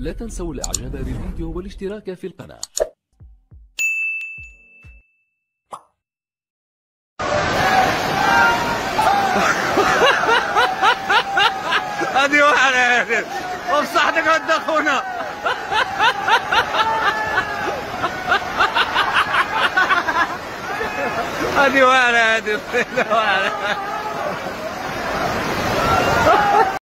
لا تنسوا الاعجاب بالفيديو والاشتراك في القناة. هذه واحدة وبصحتك قد اخونا هذه واحدة هذه واحدة